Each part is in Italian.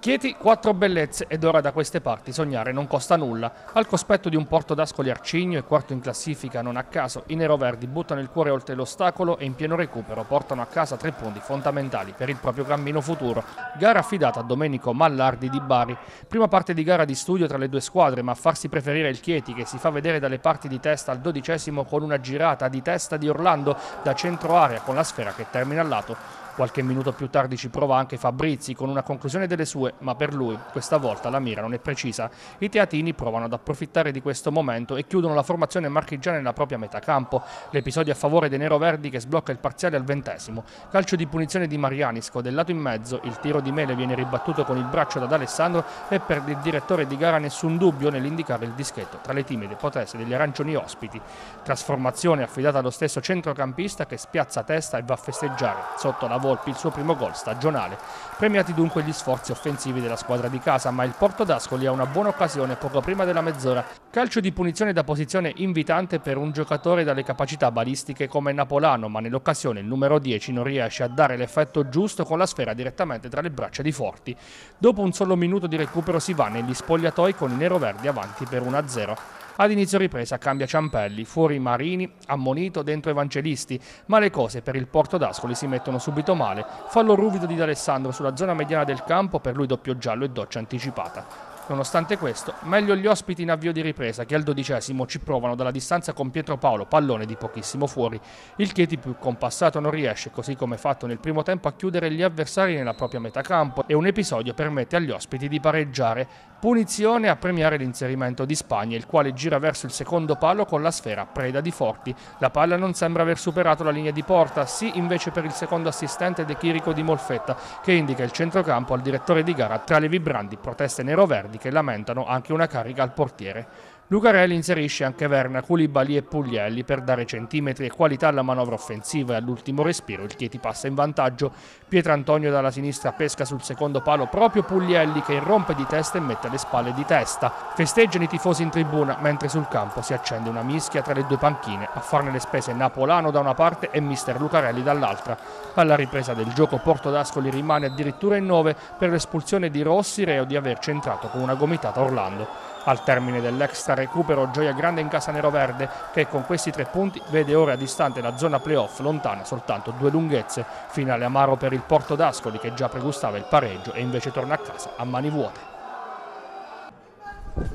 Chieti, quattro bellezze ed ora da queste parti sognare non costa nulla. Al cospetto di un Porto d'Ascoli Arcigno e quarto in classifica non a caso, i neroverdi buttano il cuore oltre l'ostacolo e in pieno recupero portano a casa tre punti fondamentali per il proprio cammino futuro. Gara affidata a Domenico Mallardi di Bari. Prima parte di gara di studio tra le due squadre, ma a farsi preferire il Chieti che si fa vedere dalle parti di testa al dodicesimo con una girata di testa di Orlando da centro area con la sfera che termina al lato. Qualche minuto più tardi ci prova anche Fabrizi con una conclusione delle sue, ma per lui questa volta la mira non è precisa. I teatini provano ad approfittare di questo momento e chiudono la formazione marchigiana nella propria metà campo. L'episodio a favore dei neroverdi che sblocca il parziale al ventesimo. Calcio di punizione di Mariani, scodellato in mezzo, il tiro di Mele viene ribattuto con il braccio da D'Alessandro e per il direttore di gara nessun dubbio nell'indicare il dischetto tra le timide potesse degli arancioni ospiti. Trasformazione affidata allo stesso centrocampista che spiazza testa e va a festeggiare sotto la voce Volpi il suo primo gol stagionale. Premiati dunque gli sforzi offensivi della squadra di casa, ma il Porto d'Ascoli ha una buona occasione poco prima della mezz'ora. Calcio di punizione da posizione invitante per un giocatore dalle capacità balistiche come Napolano, ma nell'occasione il numero 10 non riesce a dare l'effetto giusto con la sfera direttamente tra le braccia di Forti. Dopo un solo minuto di recupero si va negli spogliatoi con i neroverdi avanti per 1-0. Ad inizio ripresa cambia Ciampelli, fuori Marini, ammonito, dentro Evangelisti, ma le cose per il Porto d'Ascoli si mettono subito male. Fallo ruvido di D'Alessandro sulla zona mediana del campo, per lui doppio giallo e doccia anticipata. Nonostante questo, meglio gli ospiti in avvio di ripresa che al dodicesimo ci provano dalla distanza con Pietro Paolo, pallone di pochissimo fuori. Il Chieti più compassato non riesce, così come fatto nel primo tempo, a chiudere gli avversari nella propria metà campo e un episodio permette agli ospiti di pareggiare. Punizione a premiare l'inserimento di Spagna, il quale gira verso il secondo palo con la sfera preda di Forti. La palla non sembra aver superato la linea di porta, sì invece per il secondo assistente De Chirico di Molfetta, che indica il centrocampo al direttore di gara tra le vibranti proteste nero-verdi che lamentano anche una carica al portiere. Lucarelli inserisce anche Verna, Culibali e Puglielli per dare centimetri e qualità alla manovra offensiva e all'ultimo respiro il Chieti passa in vantaggio. Pietrantonio dalla sinistra pesca sul secondo palo proprio Puglielli che irrompe di testa e mette le spalle di testa. Festeggiano i tifosi in tribuna mentre sul campo si accende una mischia tra le due panchine a farne le spese Napolano da una parte e mister Lucarelli dall'altra. Alla ripresa del gioco Porto d'Ascoli rimane addirittura in 9 per l'espulsione di Rossi reo di aver centrato con una gomitata Orlando. Al termine dell'extra recupero gioia grande in casa neroverde che con questi tre punti vede ora distante la zona playoff lontana soltanto due lunghezze. Finale amaro per il Porto d'Ascoli che già pregustava il pareggio e invece torna a casa a mani vuote.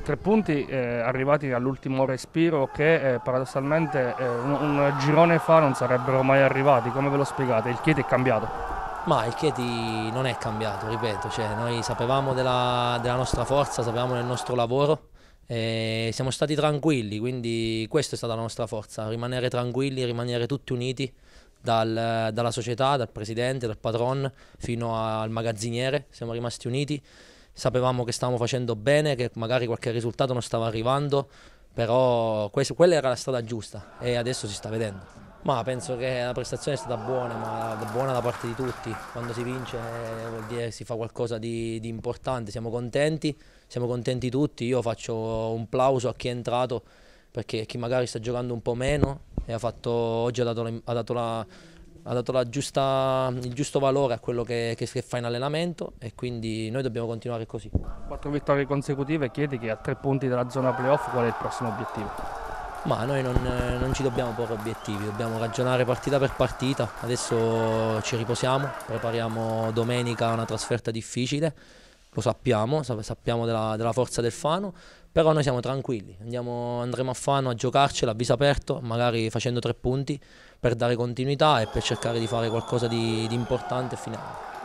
Tre punti eh, arrivati all'ultimo respiro che eh, paradossalmente eh, un, un girone fa non sarebbero mai arrivati. Come ve lo spiegate? Il Chieti è cambiato. Ma il Chieti non è cambiato, ripeto, cioè, noi sapevamo della, della, nostra forza, sapevamo del nostro lavoro e siamo stati tranquilli, quindi questa è stata la nostra forza, rimanere tranquilli, rimanere tutti uniti dal, dalla società, dal presidente, dal patron fino al magazziniere, siamo rimasti uniti, sapevamo che stavamo facendo bene, che magari qualche risultato non stava arrivando, però questo, quella era la strada giusta e adesso si sta vedendo. Ma penso che la prestazione è stata buona, ma buona da parte di tutti. Quando si vince eh, vuol dire che si fa qualcosa di, di importante, siamo contenti, siamo contenti tutti. Io faccio un plauso a chi è entrato perché chi magari sta giocando un po' meno e ha fatto, oggi ha dato, la, ha dato, la, ha dato giusta, il giusto valore a quello che, che, che, fa in allenamento e quindi noi dobbiamo continuare così. Quattro vittorie consecutive, chiedi che a tre punti dalla zona playoff qual è il prossimo obiettivo? Ma noi non, non, ci dobbiamo porre obiettivi, dobbiamo ragionare partita per partita. Adesso ci riposiamo, prepariamo domenica una trasferta difficile, lo sappiamo, sappiamo della, della forza del Fano, però noi siamo tranquilli, Andiamo, andremo a Fano a giocarcela a viso aperto, magari facendo tre punti per dare continuità e per cercare di fare qualcosa di, di importante e finale.